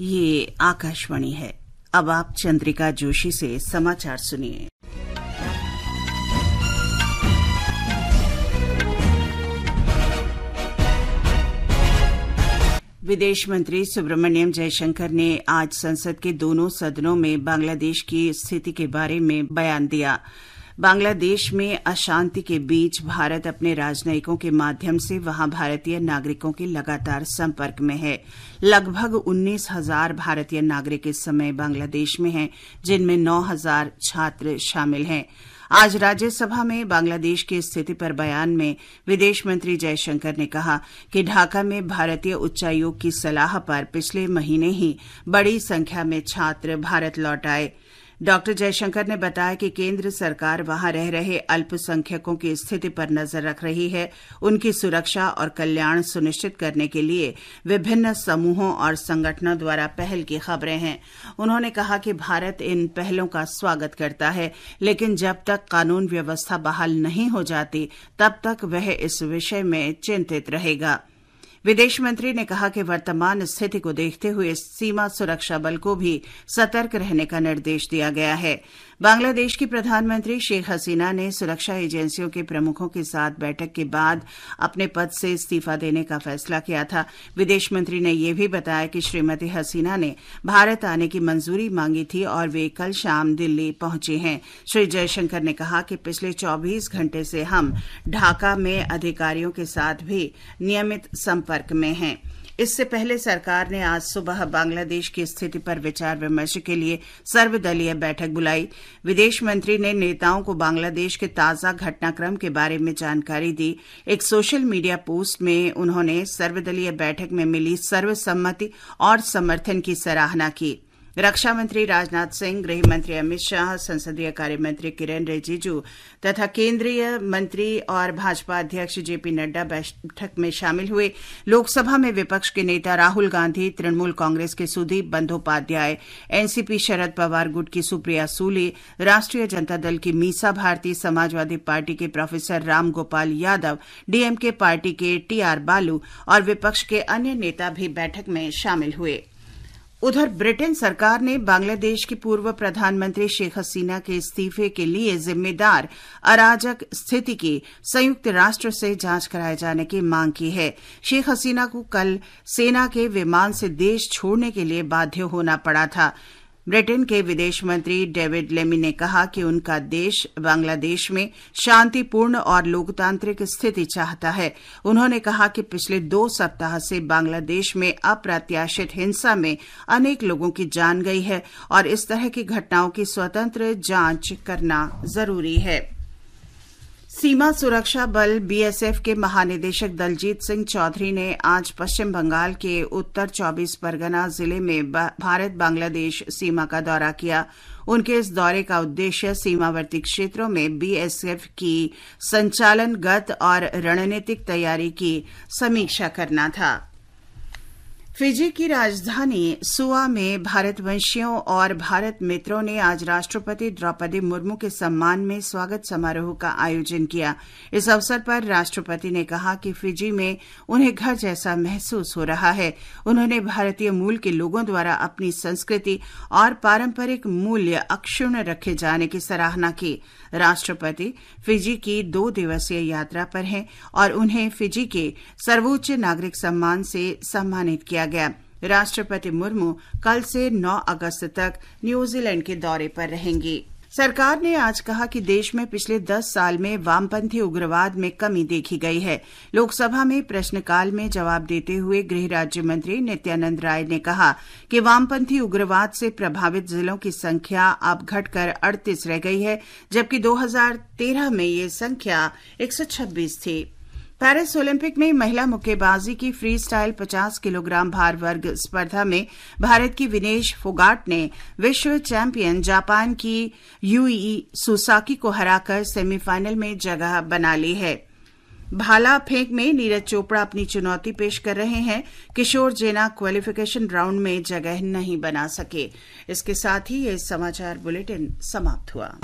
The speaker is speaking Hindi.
ये आकाशवाणी है। अब आप चंद्रिका जोशी से समाचार सुनिए। विदेश मंत्री सुब्रमण्यम जयशंकर ने आज संसद के दोनों सदनों में बांग्लादेश की स्थिति के बारे में बयान दिया। बांग्लादेश में अशांति के बीच भारत अपने राजनयिकों के माध्यम से वहाँ भारतीय नागरिकों के लगातार संपर्क में है। लगभग उन्नीस हज़ार भारतीय नागरिक इस समय बांग्लादेश में हैं, जिनमें नौ हज़ार छात्र शामिल हैं। आज राज्यसभा में बांग्लादेश की स्थिति पर बयान में विदेश मंत्री जयशंकर ने कहा कि ढाका में भारतीय उच्चायोग की सलाह पर पिछले महीने ही बड़ी संख्या में छात्र भारत लौट आए। डॉक्टर जयशंकर ने बताया कि केंद्र सरकार वहाँ रह रहे अल्पसंख्यकों की स्थिति पर नज़र रख रही है। उनकी सुरक्षा और कल्याण सुनिश्चित करने के लिए विभिन्न समूहों और संगठनों द्वारा पहल की खबरें हैं। उन्होंने कहा कि भारत इन पहलों का स्वागत करता है, लेकिन जब तक कानून व्यवस्था बहाल नहीं हो जाती, तब तक वह इस विषय में चिंतित रहेगा। विदेश मंत्री ने कहा कि वर्तमान स्थिति को देखते हुए सीमा सुरक्षा बल को भी सतर्क रहने का निर्देश दिया गया है। बांग्लादेश की प्रधानमंत्री शेख हसीना ने सुरक्षा एजेंसियों के प्रमुखों के साथ बैठक के बाद अपने पद से इस्तीफा देने का फैसला किया था। विदेश मंत्री ने यह भी बताया कि श्रीमती हसीना ने भारत आने की मंजूरी मांगी थी और वे कल शाम दिल्ली पहुँचे हैं। श्री जयशंकर ने कहा कि पिछले 24 घंटे से हम ढाका में अधिकारियों के साथ भी नियमित संपर्क में हैं। इससे पहले सरकार ने आज सुबह बांग्लादेश की स्थिति पर विचार विमर्श के लिए सर्वदलीय बैठक बुलाई। विदेश मंत्री ने नेताओं को बांग्लादेश के ताज़ा घटनाक्रम के बारे में जानकारी दी। एक सोशल मीडिया पोस्ट में उन्होंने सर्वदलीय बैठक में मिली सर्वसम्मति और समर्थन की सराहना की। रक्षा मंत्री राजनाथ सिंह, गृह मंत्री अमित शाह, संसदीय कार्य मंत्री किरेन रिजिजू तथा केंद्रीय मंत्री और भाजपा अध्यक्ष जेपी नड्डा बैठक में शामिल हुए। लोकसभा में विपक्ष के नेता राहुल गांधी, तृणमूल कांग्रेस के सुदीप बंदोपाध्याय, एनसीपी शरद पवार, गुट की सुप्रिया सूले, राष्ट्रीय जनता दल की मीसा भारती, समाजवादी पार्टी के professor Ram Gopal Yadav, DMK party के टीआर बालू और विपक्ष के अन्य नेता भी बैठक में शामिल हुए। उधर ब्रिटेन सरकार ने बांग्लादेश की पूर्व प्रधानमंत्री शेख हसीना के इस्तीफे के लिए जिम्मेदार अराजक स्थिति की संयुक्त राष्ट्र से जाँच कराए जाने की मांग की है। शेख हसीना को कल सेना के विमान से देश छोड़ने के लिए बाध्य होना पड़ा था। ब्रिटेन के विदेश मंत्री डेविड लेमी ने कहा कि उनका देश बांग्लादेश में शांतिपूर्ण और लोकतांत्रिक स्थिति चाहता है। उन्होंने कहा कि पिछले दो सप्ताह से बांग्लादेश में अप्रत्याशित हिंसा में अनेक लोगों की जान गई है और इस तरह की घटनाओं की स्वतंत्र जाँच करना ज़रूरी है। सीमा सुरक्षा बल बीएसएफ के महानिदेशक दलजीत सिंह चौधरी ने आज पश्चिम बंगाल के उत्तर 24 परगना ज़िले में भारत बांग्लादेश सीमा का दौरा किया। उनके इस दौरे का उद्देश्य सीमावर्ती क्षेत्रों में बीएसएफ की संचालनगत और रणनीतिक तैयारी की समीक्षा करना था। फिजी की राजधानी सुआ में भारतवंशियों और भारत मित्रों ने आज राष्ट्रपति द्रौपदी मुर्मू के सम्मान में स्वागत समारोह का आयोजन किया। इस अवसर पर राष्ट्रपति ने कहा कि फिजी में उन्हें घर जैसा महसूस हो रहा है। उन्होंने भारतीय मूल के लोगों द्वारा अपनी संस्कृति और पारंपरिक मूल्य अक्षुण्ण रखे जाने की सराहना की। राष्ट्रपति फिजी की दो दिवसीय यात्रा पर हैं और उन्हें फिजी के सर्वोच्च नागरिक सम्मान से सम्मानित किया गया। राष्ट्रपति मुर्मू कल से 9 अगस्त तक न्यूजीलैंड के दौरे पर रहेंगे। सरकार ने आज कहा कि देश में पिछले 10 साल में वामपंथी उग्रवाद में कमी देखी गई है। लोकसभा में प्रश्नकाल में जवाब देते हुए गृह राज्य मंत्री नित्यानंद राय ने कहा कि वामपंथी उग्रवाद से प्रभावित जिलों की संख्या अब घटकर अड़तीस रह गई है, जबकि 2013 में ये संख्या 126 थी। पेरिस ओलंपिक में महिला मुक्केबाजी की फ्री स्टाइल 50 किलोग्राम भार वर्ग स्पर्धा में भारत की विनेश फोगाट ने विश्व चैंपियन जापान की यूई सुसाकी को हराकर सेमीफाइनल में जगह बना ली है। भाला फेंक में नीरज चोपड़ा अपनी चुनौती पेश कर रहे हैं। किशोर जेना क्वालिफिकेशन राउंड में जगह नहीं बना सके। इसके साथ ही ये समाचार बुलेटिन समाप्त हुआ।